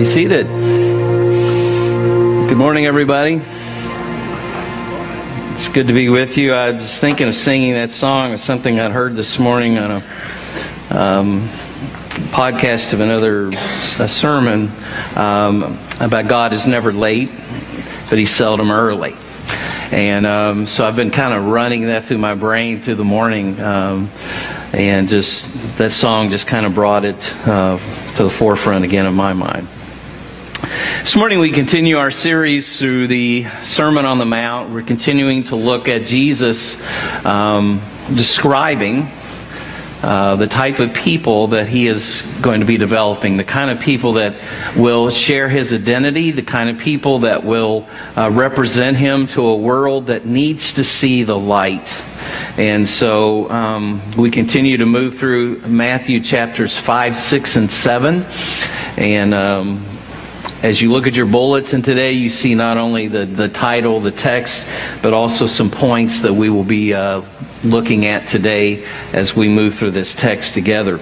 Be seated. Good morning, everybody. It's good to be with you. I was thinking of singing that song. It's something I heard this morning on a um, podcast of another sermon um, about God is never late, but He's seldom early. And um, so I've been kind of running that through my brain through the morning. Um, and just that song just kind of brought it uh, to the forefront again in my mind. This morning we continue our series through the Sermon on the Mount. We're continuing to look at Jesus um, describing uh, the type of people that he is going to be developing, the kind of people that will share his identity, the kind of people that will uh, represent him to a world that needs to see the light. And so um, we continue to move through Matthew chapters 5, 6, and 7. And um, as you look at your bulletin today, you see not only the, the title, the text, but also some points that we will be uh, looking at today as we move through this text together.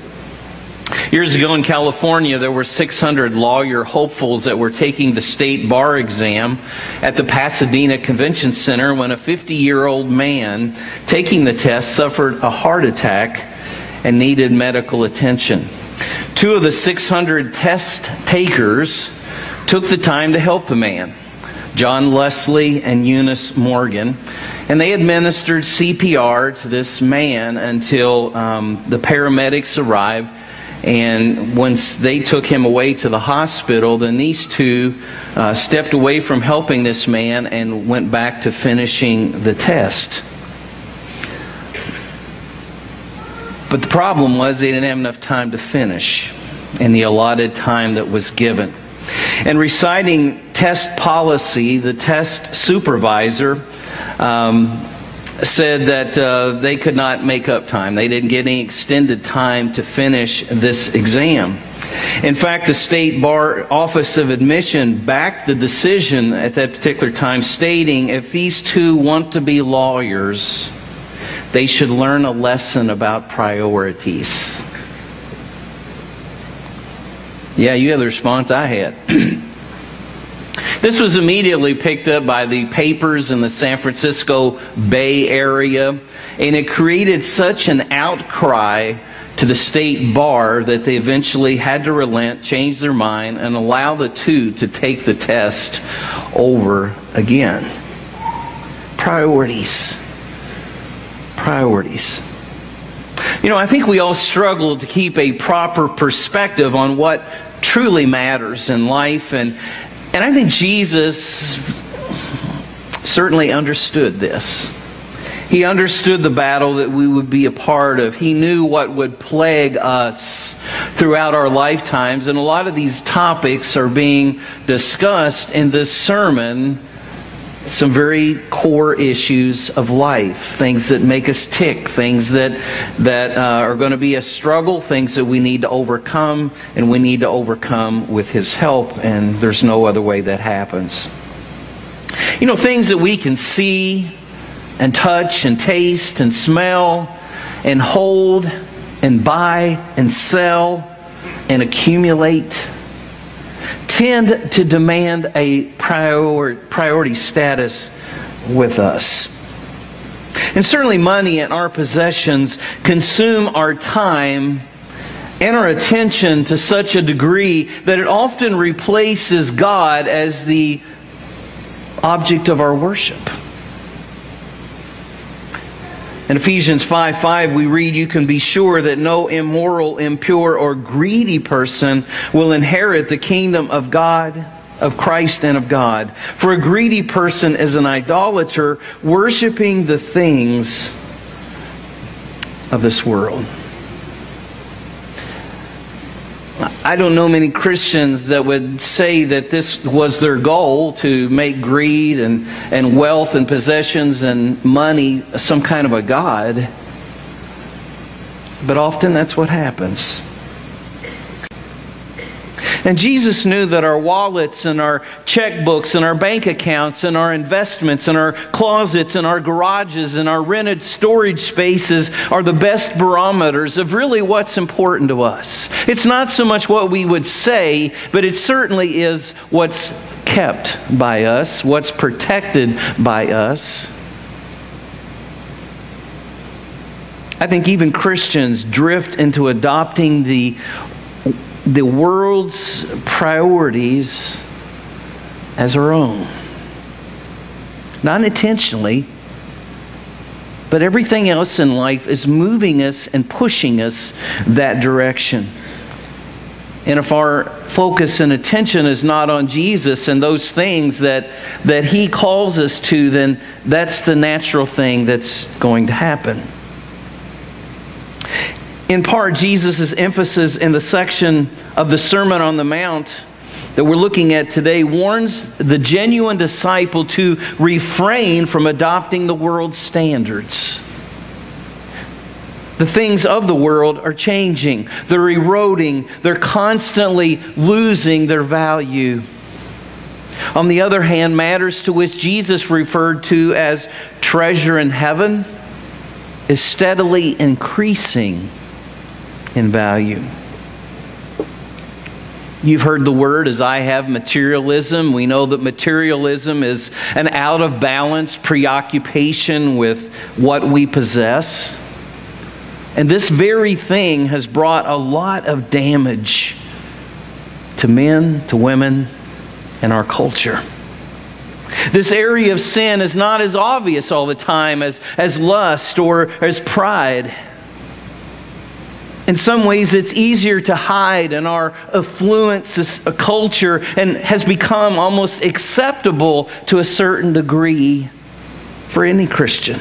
Years ago in California, there were 600 lawyer hopefuls that were taking the state bar exam at the Pasadena Convention Center when a 50 year old man taking the test suffered a heart attack and needed medical attention. Two of the 600 test takers took the time to help the man, John Leslie and Eunice Morgan, and they administered CPR to this man until um, the paramedics arrived. And once they took him away to the hospital, then these two uh, stepped away from helping this man and went back to finishing the test. But the problem was they didn't have enough time to finish in the allotted time that was given. And reciting test policy, the test supervisor um, said that uh, they could not make up time. They didn't get any extended time to finish this exam. In fact, the State Bar Office of Admission backed the decision at that particular time, stating if these two want to be lawyers, they should learn a lesson about priorities. Yeah, you have the response I had. this was immediately picked up by the papers in the San Francisco Bay Area, and it created such an outcry to the state bar that they eventually had to relent, change their mind, and allow the two to take the test over again. Priorities. Priorities. You know, I think we all struggle to keep a proper perspective on what truly matters in life. And, and I think Jesus certainly understood this. He understood the battle that we would be a part of. He knew what would plague us throughout our lifetimes. And a lot of these topics are being discussed in this sermon some very core issues of life, things that make us tick, things that that uh, are going to be a struggle, things that we need to overcome, and we need to overcome with His help. And there's no other way that happens. You know, things that we can see and touch and taste and smell and hold and buy and sell and accumulate tend to demand a priority status with us. And certainly, money and our possessions consume our time and our attention to such a degree that it often replaces God as the object of our worship. In Ephesians 5 5, we read, You can be sure that no immoral, impure, or greedy person will inherit the kingdom of God, of Christ, and of God. For a greedy person is an idolater, worshiping the things of this world. I don't know many Christians that would say that this was their goal to make greed and, and wealth and possessions and money some kind of a God. But often that's what happens. And Jesus knew that our wallets and our checkbooks and our bank accounts and our investments and our closets and our garages and our rented storage spaces are the best barometers of really what's important to us. It's not so much what we would say, but it certainly is what's kept by us, what's protected by us. I think even Christians drift into adopting the the world's priorities as our own. Not intentionally, but everything else in life is moving us and pushing us that direction. And if our focus and attention is not on Jesus and those things that, that He calls us to, then that's the natural thing that's going to happen. In part, Jesus' emphasis in the section of the Sermon on the Mount that we're looking at today warns the genuine disciple to refrain from adopting the world's standards. The things of the world are changing, they're eroding, they're constantly losing their value. On the other hand, matters to which Jesus referred to as treasure in heaven is steadily increasing in value. You've heard the word, as I have, materialism. We know that materialism is an out of balance preoccupation with what we possess. And this very thing has brought a lot of damage to men, to women, and our culture. This area of sin is not as obvious all the time as, as lust or as pride. In some ways, it's easier to hide in our affluent culture and has become almost acceptable to a certain degree for any Christian.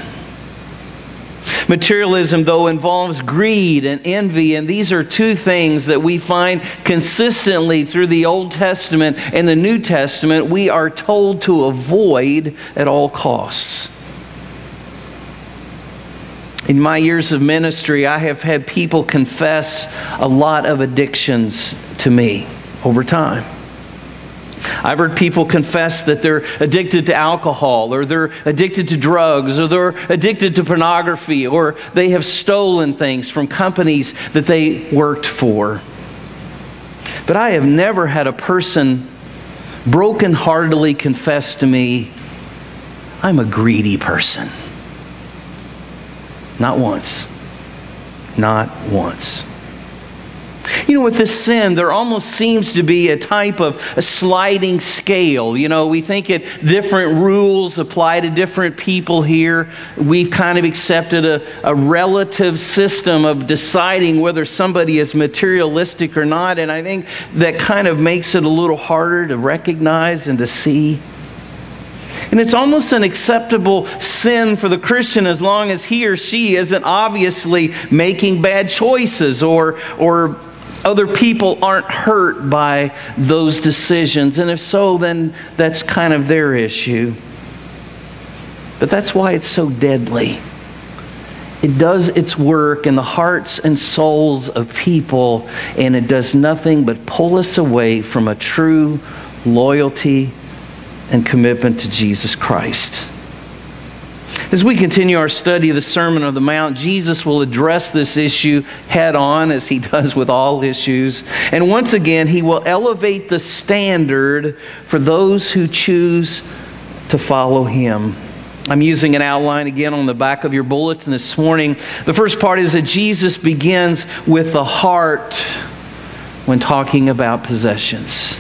Materialism, though, involves greed and envy, and these are two things that we find consistently through the Old Testament and the New Testament we are told to avoid at all costs. In my years of ministry, I have had people confess a lot of addictions to me over time. I've heard people confess that they're addicted to alcohol, or they're addicted to drugs, or they're addicted to pornography, or they have stolen things from companies that they worked for. But I have never had a person brokenheartedly confess to me, I'm a greedy person. Not once. Not once. You know, with this sin, there almost seems to be a type of a sliding scale. You know, we think it different rules apply to different people here. We've kind of accepted a, a relative system of deciding whether somebody is materialistic or not. And I think that kind of makes it a little harder to recognize and to see. And it's almost an acceptable sin for the Christian as long as he or she isn't obviously making bad choices or, or other people aren't hurt by those decisions. And if so, then that's kind of their issue. But that's why it's so deadly. It does its work in the hearts and souls of people, and it does nothing but pull us away from a true loyalty and commitment to Jesus Christ. As we continue our study of the Sermon on the Mount, Jesus will address this issue head on, as he does with all issues. And once again, he will elevate the standard for those who choose to follow him. I'm using an outline again on the back of your bulletin this morning. The first part is that Jesus begins with the heart when talking about possessions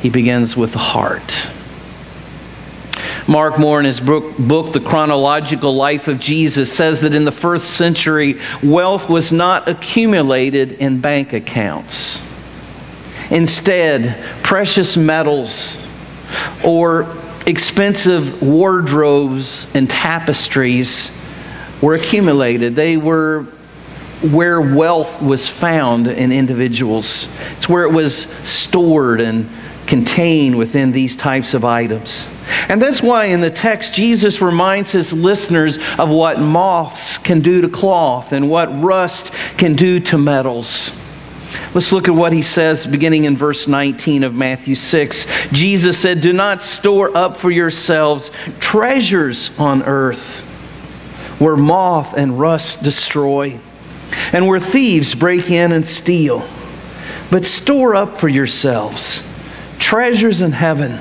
he begins with the heart. Mark Moore, in his book, book, The Chronological Life of Jesus, says that in the first century, wealth was not accumulated in bank accounts. Instead, precious metals or expensive wardrobes and tapestries were accumulated. They were where wealth was found in individuals, it's where it was stored and contained within these types of items. And that's why in the text, Jesus reminds his listeners of what moths can do to cloth and what rust can do to metals. Let's look at what he says beginning in verse 19 of Matthew 6. Jesus said, Do not store up for yourselves treasures on earth where moth and rust destroy, and where thieves break in and steal. But store up for yourselves treasures in heaven,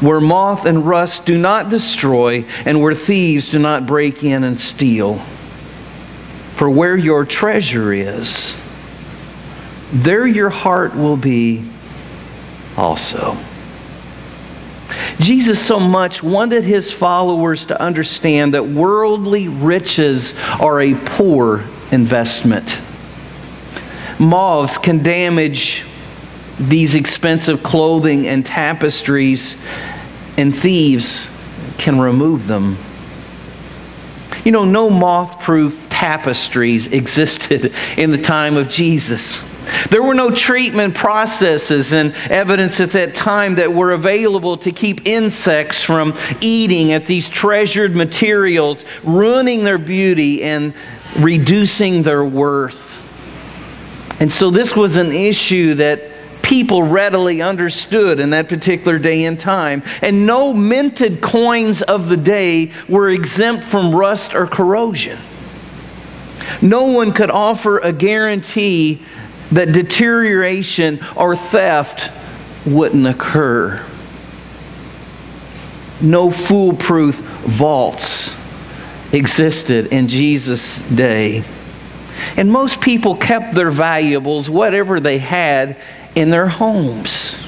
where moth and rust do not destroy, and where thieves do not break in and steal. For where your treasure is, there your heart will be also. Jesus so much wanted his followers to understand that worldly riches are a poor investment. Moths can damage these expensive clothing and tapestries, and thieves can remove them. You know, no moth proof tapestries existed in the time of Jesus. There were no treatment processes and evidence at that time that were available to keep insects from eating at these treasured materials, ruining their beauty and reducing their worth. And so this was an issue that people readily understood in that particular day and time. And no minted coins of the day were exempt from rust or corrosion. No one could offer a guarantee that deterioration or theft wouldn't occur. No foolproof vaults existed in Jesus' day. And most people kept their valuables, whatever they had, in their homes.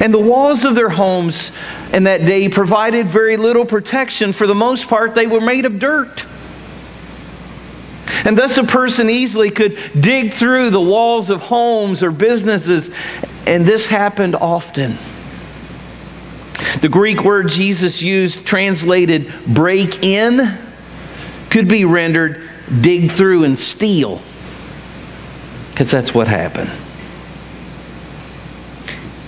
And the walls of their homes in that day provided very little protection. For the most part, they were made of dirt. And thus, a person easily could dig through the walls of homes or businesses, and this happened often. The Greek word Jesus used, translated break in, could be rendered dig through and steal, because that's what happened.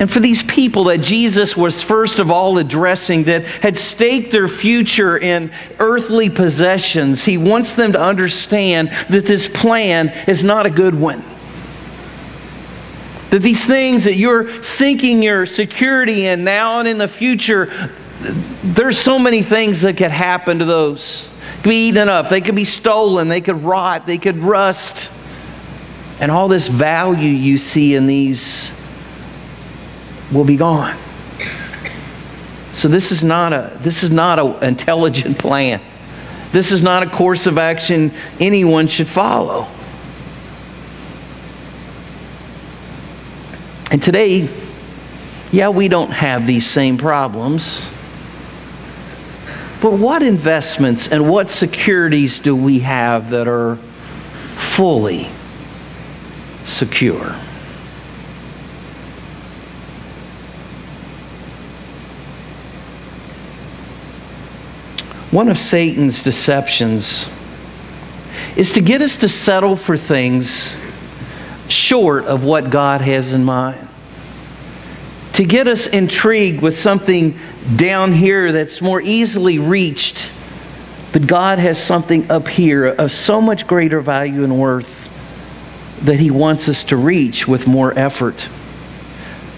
And for these people that Jesus was first of all addressing that had staked their future in earthly possessions, he wants them to understand that this plan is not a good one. That these things that you're sinking your security in now and in the future, there's so many things that could happen to those. Could be eaten up, they could be stolen, they could rot, they could rust. And all this value you see in these will be gone. So this is not a this is not an intelligent plan. This is not a course of action anyone should follow. And today, yeah, we don't have these same problems. But what investments and what securities do we have that are fully secure? One of Satan's deceptions is to get us to settle for things short of what God has in mind. To get us intrigued with something down here that's more easily reached, but God has something up here of so much greater value and worth that He wants us to reach with more effort.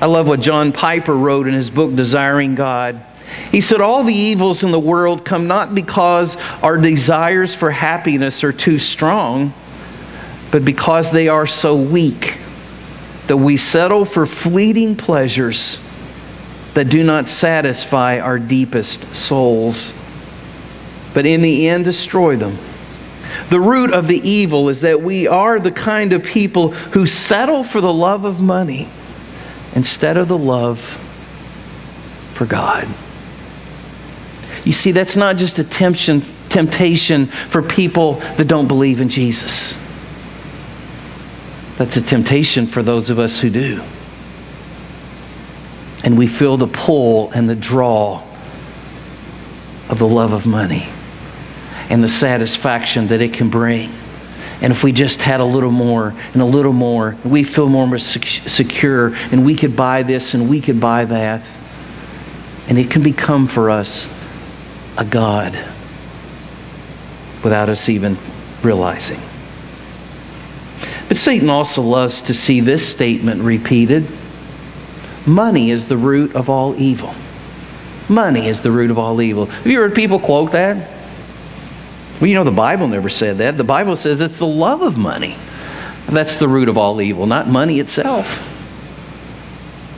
I love what John Piper wrote in his book, Desiring God. He said, All the evils in the world come not because our desires for happiness are too strong, but because they are so weak that we settle for fleeting pleasures that do not satisfy our deepest souls, but in the end destroy them. The root of the evil is that we are the kind of people who settle for the love of money instead of the love for God. You see, that's not just a temptation, temptation for people that don't believe in Jesus. That's a temptation for those of us who do. And we feel the pull and the draw of the love of money and the satisfaction that it can bring. And if we just had a little more and a little more, we feel more secure and we could buy this and we could buy that. And it can become for us a God without us even realizing. But Satan also loves to see this statement repeated Money is the root of all evil. Money is the root of all evil. Have you heard people quote that? Well, you know, the Bible never said that. The Bible says it's the love of money. That's the root of all evil, not money itself.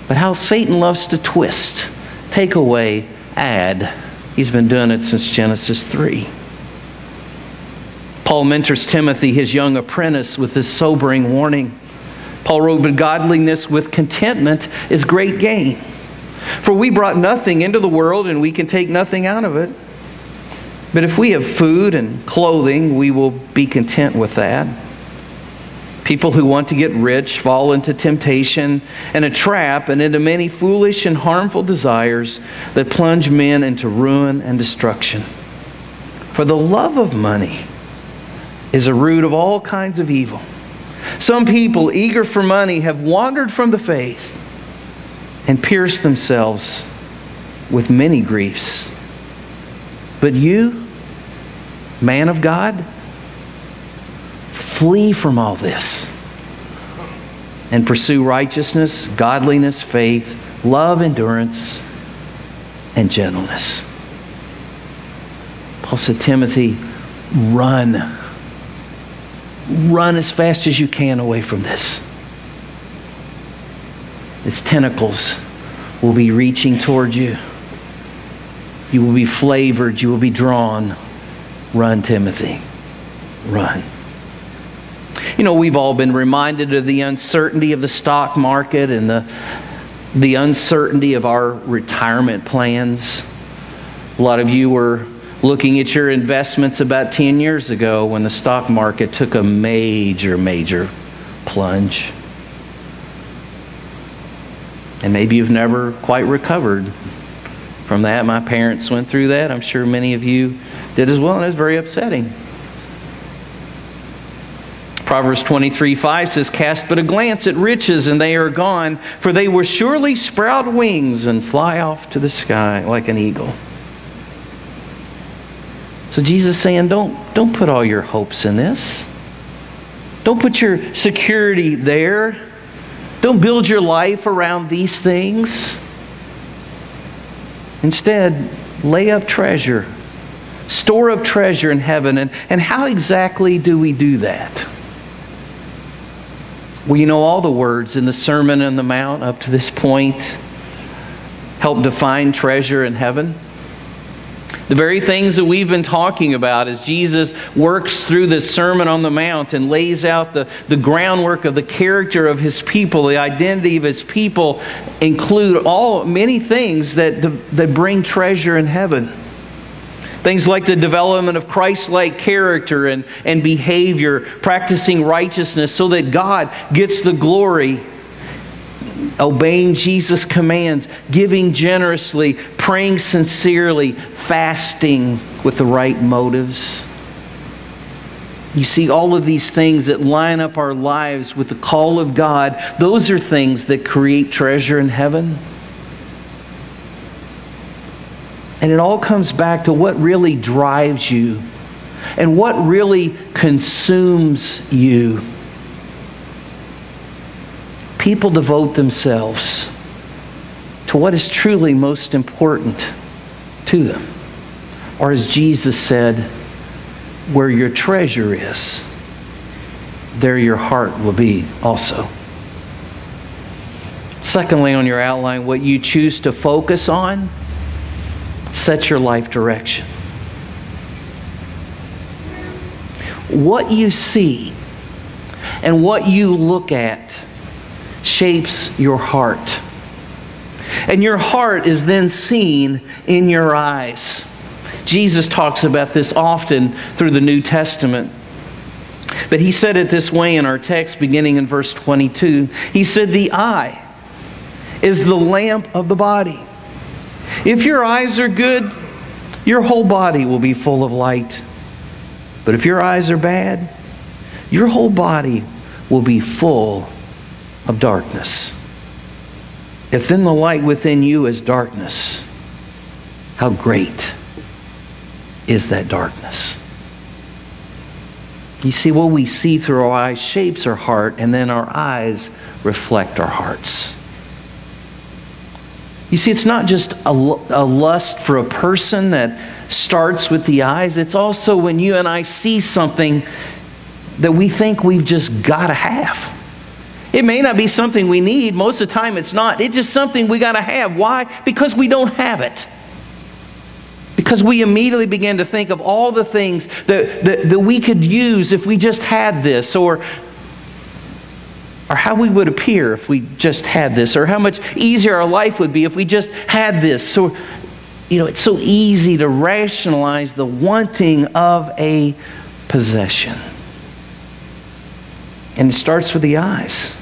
But how Satan loves to twist, take away, add. He's been doing it since Genesis 3. Paul mentors Timothy, his young apprentice, with this sobering warning. Paul wrote, But godliness with contentment is great gain. For we brought nothing into the world, and we can take nothing out of it. But if we have food and clothing, we will be content with that. People who want to get rich fall into temptation and a trap and into many foolish and harmful desires that plunge men into ruin and destruction. For the love of money is a root of all kinds of evil. Some people, eager for money, have wandered from the faith and pierced themselves with many griefs. But you, man of God, flee from all this and pursue righteousness, godliness, faith, love, endurance, and gentleness. Paul said, Timothy, run run as fast as you can away from this. Its tentacles will be reaching toward you. You will be flavored. You will be drawn. Run, Timothy. Run. You know, we've all been reminded of the uncertainty of the stock market and the, the uncertainty of our retirement plans. A lot of you were looking at your investments about 10 years ago when the stock market took a major, major plunge. And maybe you've never quite recovered from that. My parents went through that. I'm sure many of you did as well, and it's very upsetting. Proverbs 23 5 says, Cast but a glance at riches, and they are gone, for they will surely sprout wings and fly off to the sky like an eagle. So Jesus saying, don't, don't put all your hopes in this. Don't put your security there. Don't build your life around these things. Instead, lay up treasure. Store up treasure in heaven. And, and how exactly do we do that? Well, you know all the words in the Sermon on the Mount up to this point help define treasure in heaven. The very things that we've been talking about as Jesus works through the Sermon on the Mount and lays out the, the groundwork of the character of his people, the identity of his people, include all many things that, that bring treasure in heaven. Things like the development of Christ like character and, and behavior, practicing righteousness so that God gets the glory obeying Jesus' commands, giving generously, praying sincerely, fasting with the right motives. You see, all of these things that line up our lives with the call of God, those are things that create treasure in heaven. And it all comes back to what really drives you and what really consumes you people devote themselves to what is truly most important to them. Or as Jesus said, where your treasure is, there your heart will be also. Secondly, on your outline, what you choose to focus on sets your life direction. What you see and what you look at shapes your heart. And your heart is then seen in your eyes. Jesus talks about this often through the New Testament. But he said it this way in our text, beginning in verse 22. He said, The eye is the lamp of the body. If your eyes are good, your whole body will be full of light. But if your eyes are bad, your whole body will be full of darkness. If then the light within you is darkness, how great is that darkness? You see, what we see through our eyes shapes our heart, and then our eyes reflect our hearts. You see, it's not just a, a, lust for a person that starts with the eyes, it's also when you and I see something that we think we've just got to have. It may not be something we need. Most of the time, it's not. It's just something we got to have. Why? Because we don't have it. Because we immediately begin to think of all the things that, that, that we could use if we just had this, or, or how we would appear if we just had this, or how much easier our life would be if we just had this. So, you know, it's so easy to rationalize the wanting of a possession. And it starts with the eyes.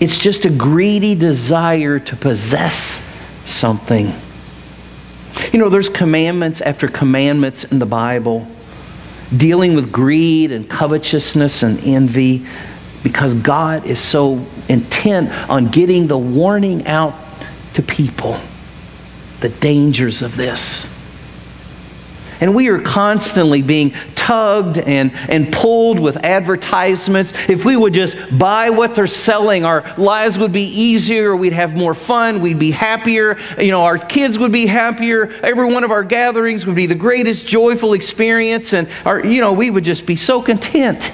It's just a greedy desire to possess something. You know, there's commandments after commandments in the Bible dealing with greed and covetousness and envy because God is so intent on getting the warning out to people the dangers of this. And we are constantly being tugged and, and pulled with advertisements. If we would just buy what they're selling, our lives would be easier, we'd have more fun, we'd be happier, you know, our kids would be happier, every one of our gatherings would be the greatest joyful experience, and our, you know, we would just be so content.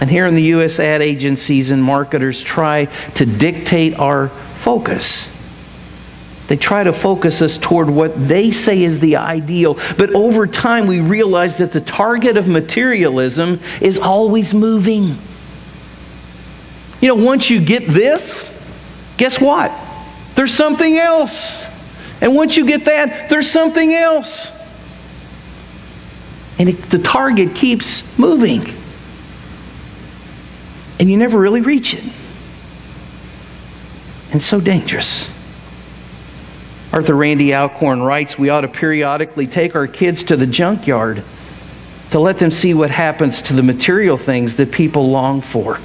And here in the U.S. ad agencies and marketers try to dictate our focus. They try to focus us toward what they say is the ideal. But over time, we realize that the target of materialism is always moving. You know, once you get this, guess what? There's something else. And once you get that, there's something else. And it, the target keeps moving. And you never really reach it. And so dangerous. Author Randy Alcorn writes We ought to periodically take our kids to the junkyard to let them see what happens to the material things that people long for.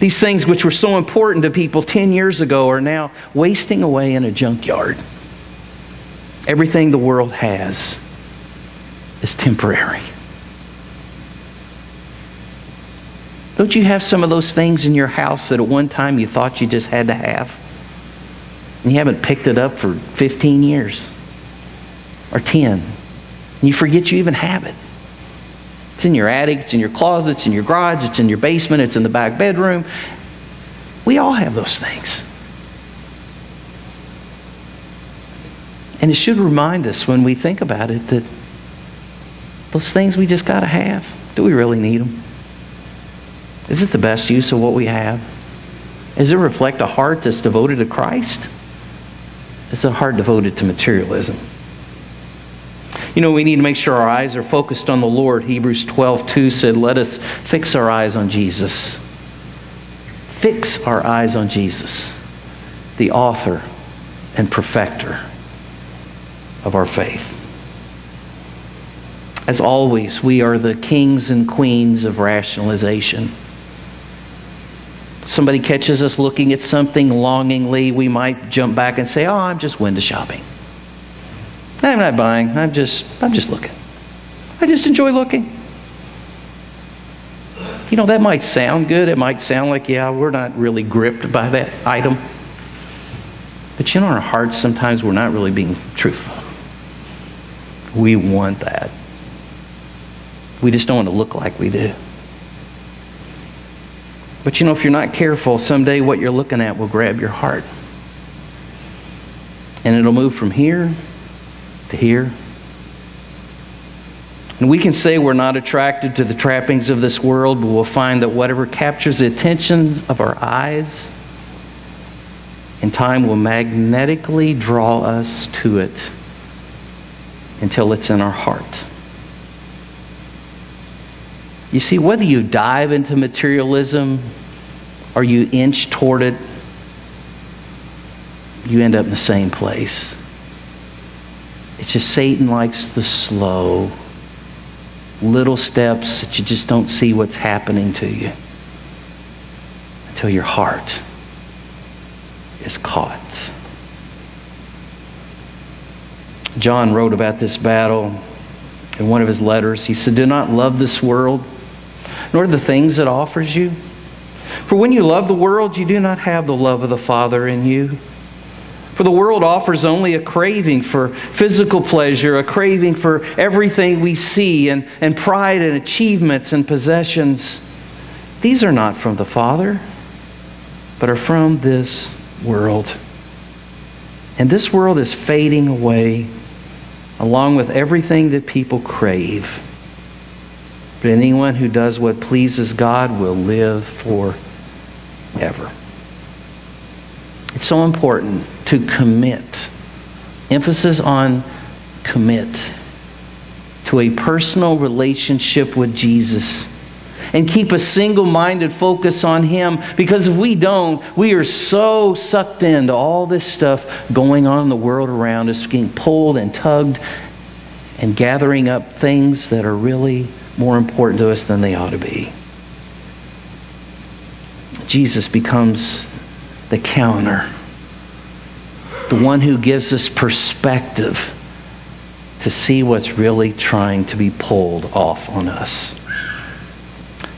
These things which were so important to people 10 years ago are now wasting away in a junkyard. Everything the world has is temporary. Don't you have some of those things in your house that at one time you thought you just had to have? and you haven't picked it up for 15 years or 10. And you forget you even have it. It's in your attic, it's in your closet, it's in your garage, it's in your basement, it's in the back bedroom. We all have those things. And it should remind us when we think about it that those things we just got to have, do we really need them? Is it the best use of what we have? Does it reflect a heart that's devoted to Christ? It's a heart devoted to materialism. You know, we need to make sure our eyes are focused on the Lord. Hebrews 12, 2 said, Let us fix our eyes on Jesus. Fix our eyes on Jesus, the author and perfecter of our faith. As always, we are the kings and queens of rationalization somebody catches us looking at something longingly, we might jump back and say, "Oh, I'm just window shopping. I'm not buying. I'm just I'm just looking. I just enjoy looking." You know, that might sound good. It might sound like, yeah, we're not really gripped by that item. But you know, in our hearts, sometimes we're not really being truthful. We want that. We just don't want to look like we do. But you know, if you're not careful, someday what you're looking at will grab your heart. And it'll move from here to here. And we can say we're not attracted to the trappings of this world, but we'll find that whatever captures the attention of our eyes in time will magnetically draw us to it until it's in our heart. You see, whether you dive into materialism or you inch toward it, you end up in the same place. It's just Satan likes the slow, little steps that you just don't see what's happening to you until your heart is caught. John wrote about this battle in one of his letters. He said, Do not love this world, nor the things it offers you. For when you love the world, you do not have the love of the Father in you. For the world offers only a craving for physical pleasure, a craving for everything we see, and, and pride and achievements and possessions. These are not from the Father, but are from this world. And this world is fading away along with everything that people crave. But anyone who does what pleases God will live forever. It's so important to commit. Emphasis on commit to a personal relationship with Jesus and keep a single minded focus on Him because if we don't, we are so sucked into all this stuff going on in the world around us, getting pulled and tugged and gathering up things that are really more important to us than they ought to be. Jesus becomes the counter, the one who gives us perspective to see what's really trying to be pulled off on us.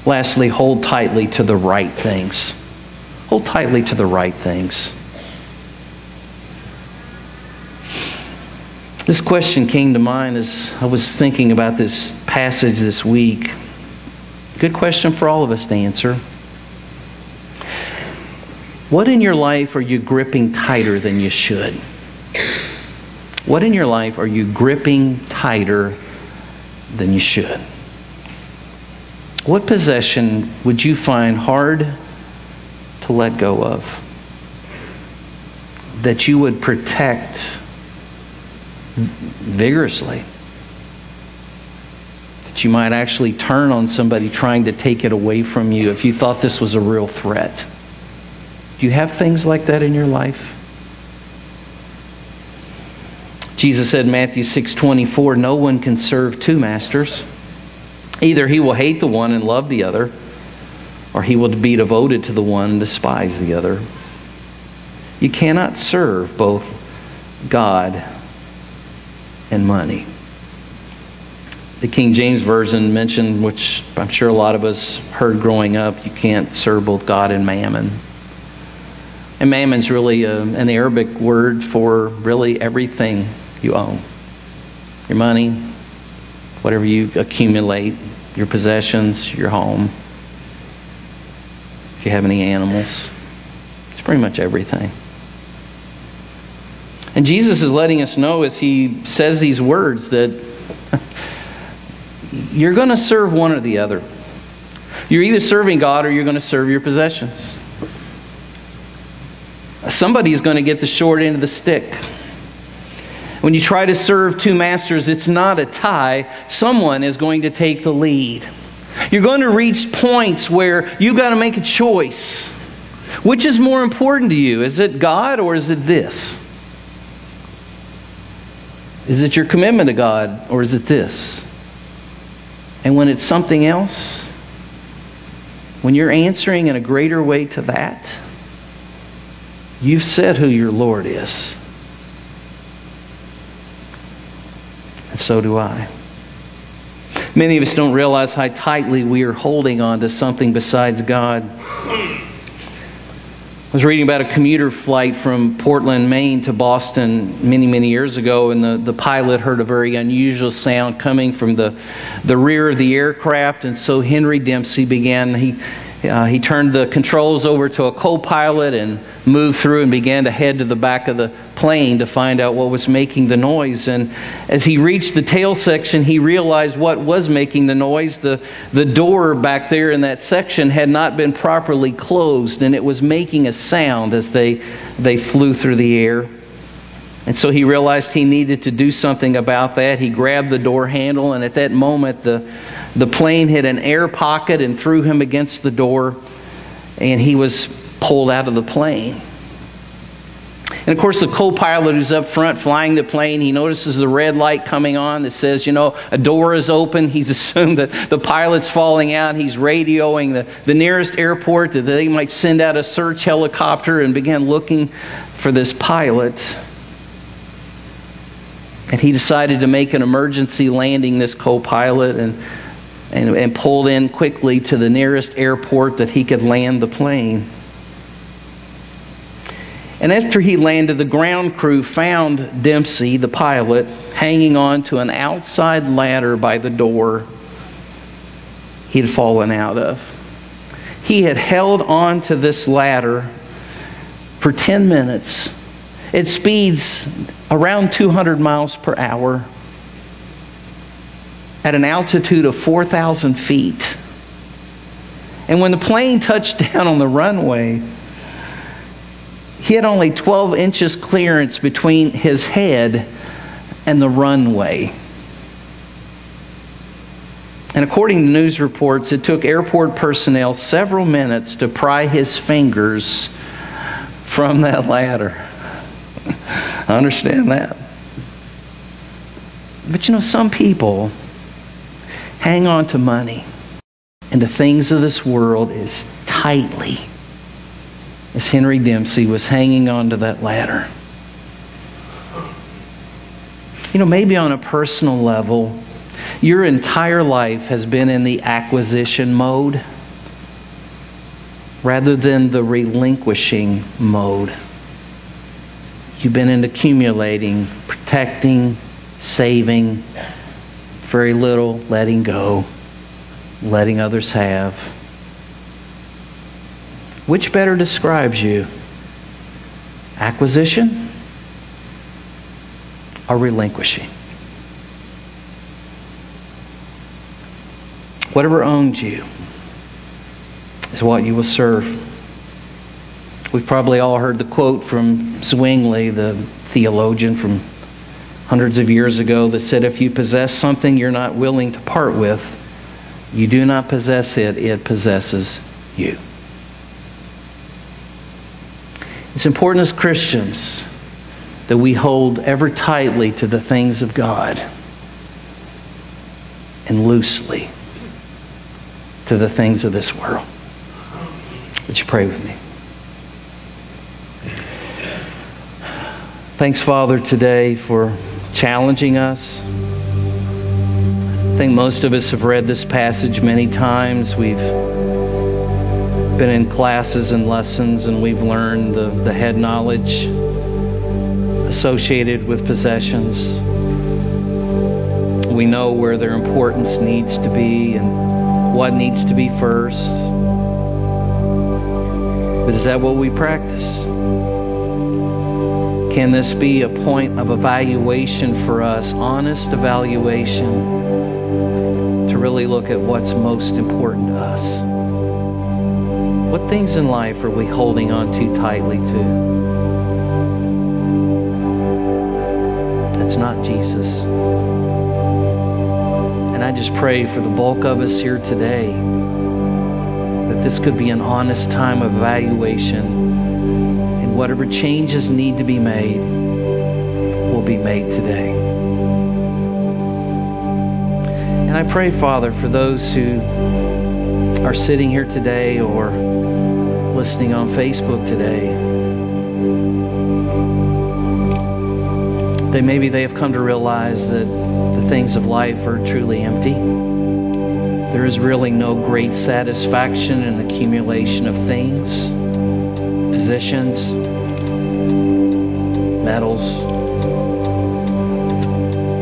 Lastly, hold tightly to the right things. Hold tightly to the right things. This question came to mind as I was thinking about this passage this week. Good question for all of us to answer. What in your life are you gripping tighter than you should? What in your life are you gripping tighter than you should? What possession would you find hard to let go of? That you would protect vigorously? That you might actually turn on somebody trying to take it away from you if you thought this was a real threat? Do you have things like that in your life? Jesus said in Matthew 6:24, "No one can serve two masters." Either he will hate the one and love the other, or he will be devoted to the one and despise the other. You cannot serve both God and money. The King James Version mentioned, which I'm sure a lot of us heard growing up, you can't serve both God and mammon. And mammon's really a, uh, an Aramaic word for really everything you own your money, whatever you accumulate, your possessions, your home, if you have any animals. It's pretty much everything. And Jesus is letting us know as he says these words that you're going to serve one or the other. You're either serving God or you're going to serve your possessions. Somebody is going to get the short end of the stick. When you try to serve two masters, it's not a tie. Someone is going to take the lead. You're going to reach points where you've got to make a choice. Which is more important to you? Is it God or is it this? Is it your commitment to God or is it this? And when it's something else, when you're answering in a greater way to that, you've said who your Lord is. And so do I. Many of us don't realize how tightly we are holding on to something besides God. I was reading about a commuter flight from Portland, Maine to Boston many, many years ago, and the, the pilot heard a very unusual sound coming from the, the rear of the aircraft. And so Henry Dempsey began, he, uh, he turned the controls over to a co pilot and moved through and began to head to the back of the plane to find out what was making the noise. And as he reached the tail section, he realized what was making the noise. The, the door back there in that section had not been properly closed, and it was making a sound as they, they flew through the air. And so he realized he needed to do something about that. He grabbed the door handle, and at that moment, the, the plane hit an air pocket and threw him against the door, and he was pulled out of the plane. And of course, the co pilot who's up front flying the plane, he notices the red light coming on that says, you know, a door is open. He's assumed that the pilot's falling out. He's radioing the, the nearest airport that they might send out a search helicopter and begin looking for this pilot. And he decided to make an emergency landing, this co pilot, and, and, and pulled in quickly to the nearest airport that he could land the plane. And after he landed, the ground crew found Dempsey, the pilot, hanging on to an outside ladder by the door he had fallen out of. He had held on to this ladder for 10 minutes. It speeds around 200 miles per hour at an altitude of 4,000 feet. And when the plane touched down on the runway, he had only 12 inches clearance between his head and the runway. And according to news reports, it took airport personnel several minutes to pry his fingers from that ladder. I understand that. But you know, some people hang on to money and the things of this world as tightly as Henry Dempsey was hanging onto that ladder. You know, maybe on a personal level, your entire life has been in the acquisition mode rather than the relinquishing mode. You've been in accumulating, protecting, saving, very little letting go, letting others have. Which better describes you? Acquisition or relinquishing? Whatever owns you is what you will serve. We've probably all heard the quote from Zwingli, the theologian from hundreds of years ago, that said, If you possess something you're not willing to part with, you do not possess it, it possesses you. It's important as Christians that we hold ever tightly to the things of God and loosely to the things of this world. Would you pray with me? Thanks, Father, today for challenging us. I think most of us have read this passage many times. We've been in classes and lessons and we've learned the, the head knowledge associated with possessions. We know where their importance needs to be and what needs to be first. But is that what we practice? Can this be a point of evaluation for us, honest evaluation, to really look at what's most important to us? What things in life are we holding on too tightly to? That's not Jesus. And I just pray for the bulk of us here today that this could be an honest time of evaluation and whatever changes need to be made will be made today. And I pray, Father, for those who are sitting here today or listening on Facebook today, they maybe they have come to realize that the things of life are truly empty. There is really no great satisfaction in the accumulation of things, positions, medals,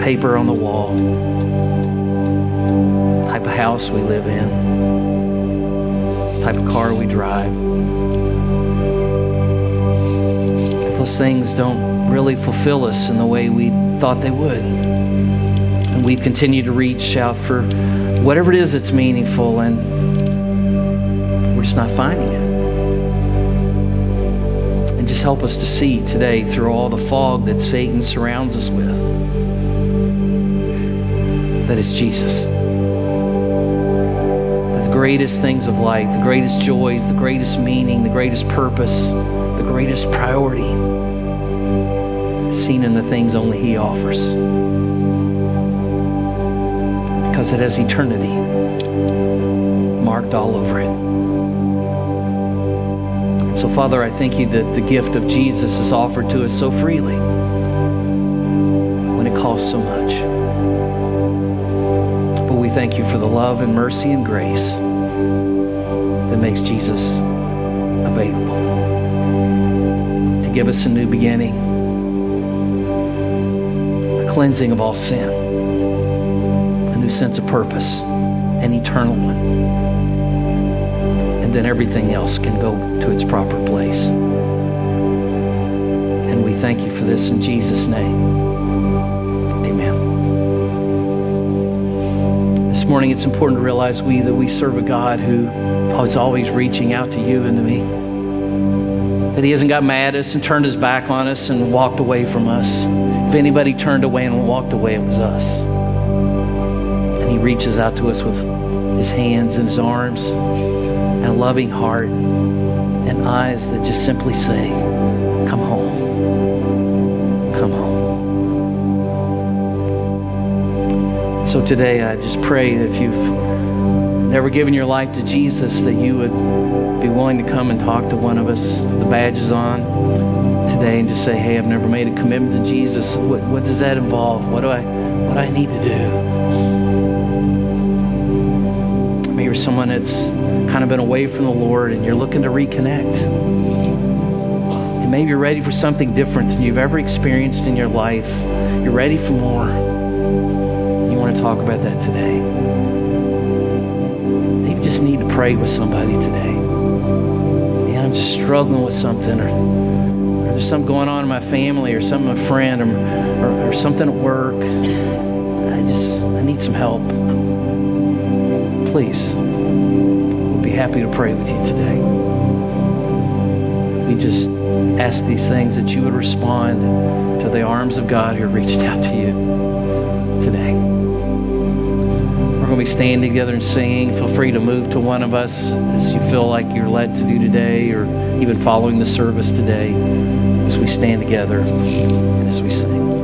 paper on the wall, type of house we live in type of car we drive. If those things don't really fulfill us in the way we thought they would, and we continue to reach out for whatever it is that's meaningful, and we're just not finding it. And just help us to see today through all the fog that Satan surrounds us with that it's Jesus greatest things of life, the greatest joys, the greatest meaning, the greatest purpose, the greatest priority seen in the things only He offers. Because it has eternity marked all over it. So, Father, I thank you that the gift of Jesus is offered to us so freely when it costs so much. Thank you for the love and mercy and grace that makes Jesus available to give us a new beginning, a cleansing of all sin, a new sense of purpose, an eternal one. And then everything else can go to its proper place. And we thank you for this in Jesus' name. Morning it's important to realize we that we serve a God who is always reaching out to you and to me. That he hasn't got mad at us and turned his back on us and walked away from us. If anybody turned away and walked away, it was us. And he reaches out to us with his hands and his arms and a loving heart and eyes that just simply say, So today, I just pray that if you've never given your life to Jesus, that you would be willing to come and talk to one of us. The badge is on today, and just say, "Hey, I've never made a commitment to Jesus. What, what does that involve? What do I what do I need to do?" Maybe you're someone that's kind of been away from the Lord, and you're looking to reconnect. And maybe you're ready for something different than you've ever experienced in your life. You're ready for more. You want to talk about that today maybe just need to pray with somebody today. Yeah, I'm just struggling with something, or, or there's something going on in my family, or something with a friend, or, or, or something at work. I just I need some help. Please, we'll be happy to pray with you today. We just ask these things that you would respond to the arms of God who reached out to you today. Be standing together and singing. Feel free to move to one of us as you feel like you're led to do today or even following the service today as we stand together and as we sing.